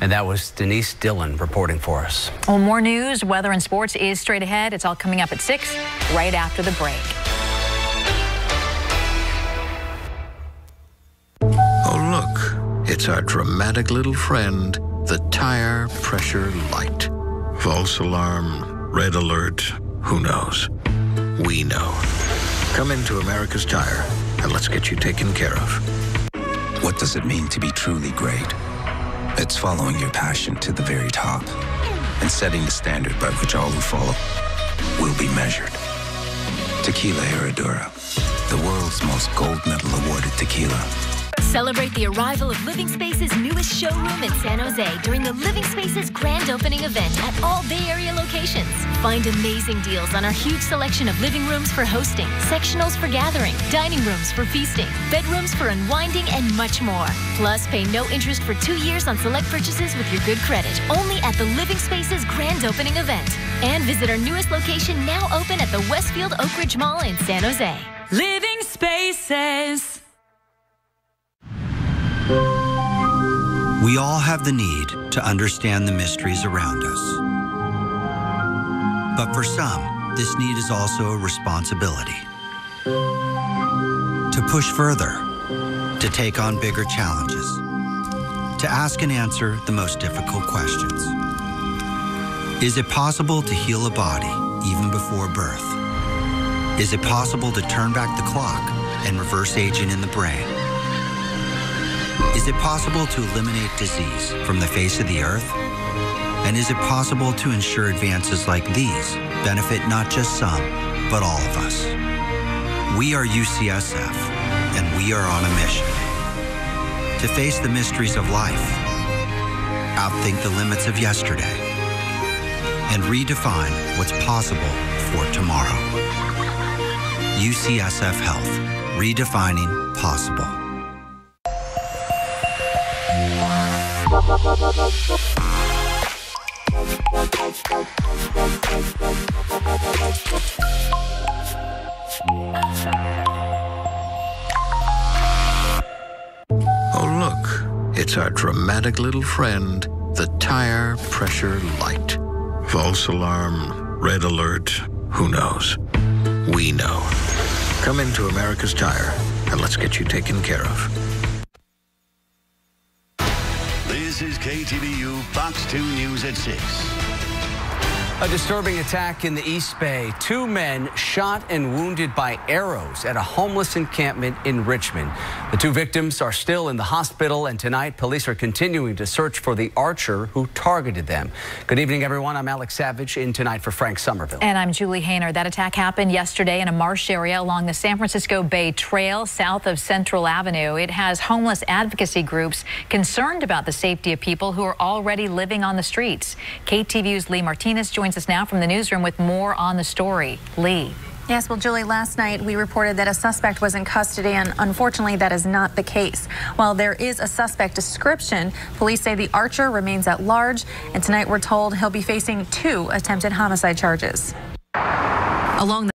And that was Denise Dillon reporting for us. Well, more news, weather and sports is straight ahead. It's all coming up at 6 right after the break. Oh, look, it's our dramatic little friend, the tire pressure light. False alarm, red alert, who knows? We know. Come into America's Tire and let's get you taken care of. What does it mean to be truly great? It's following your passion to the very top and setting the standard by which all who follow will be measured. Tequila Herradura, the world's most gold medal awarded tequila. Celebrate the arrival of Living Space's newest showroom in San Jose during the Living Space's grand opening event at all Bay Area locations. Find amazing deals on our huge selection of living rooms for hosting, sectionals for gathering, dining rooms for feasting, bedrooms for unwinding, and much more. Plus, pay no interest for two years on select purchases with your good credit, only at the Living Space's grand opening event. And visit our newest location now open at the Westfield Oakridge Mall in San Jose. Living Spaces. We all have the need to understand the mysteries around us. But for some, this need is also a responsibility. To push further, to take on bigger challenges, to ask and answer the most difficult questions. Is it possible to heal a body even before birth? Is it possible to turn back the clock and reverse aging in the brain? Is it possible to eliminate disease from the face of the earth? And is it possible to ensure advances like these benefit not just some, but all of us? We are UCSF, and we are on a mission to face the mysteries of life, outthink the limits of yesterday, and redefine what's possible for tomorrow. UCSF Health, redefining possible. Oh, look, it's our dramatic little friend, the tire pressure light. False alarm, red alert, who knows? We know. Come into America's Tire and let's get you taken care of. This is KTVU Fox 2 News at 6. A disturbing attack in the East Bay. Two men shot and wounded by arrows at a homeless encampment in Richmond. The two victims are still in the hospital, and tonight police are continuing to search for the archer who targeted them. Good evening, everyone. I'm Alex Savidge in tonight for Frank Somerville. And I'm Julie Haener. That attack happened yesterday in a marsh area along the San Francisco Bay Trail south of Central Avenue. It has homeless advocacy groups concerned about the safety of people who are already living on the streets. KTVU's Leigh Martinez joins joins us now from the newsroom with more on the story. Leigh. Yes, well, Julie, last night we reported that a suspect was in custody, and unfortunately, that is not the case. While there is a suspect description, police say the archer remains at large, and tonight we're told he'll be facing two attempted homicide charges. Along the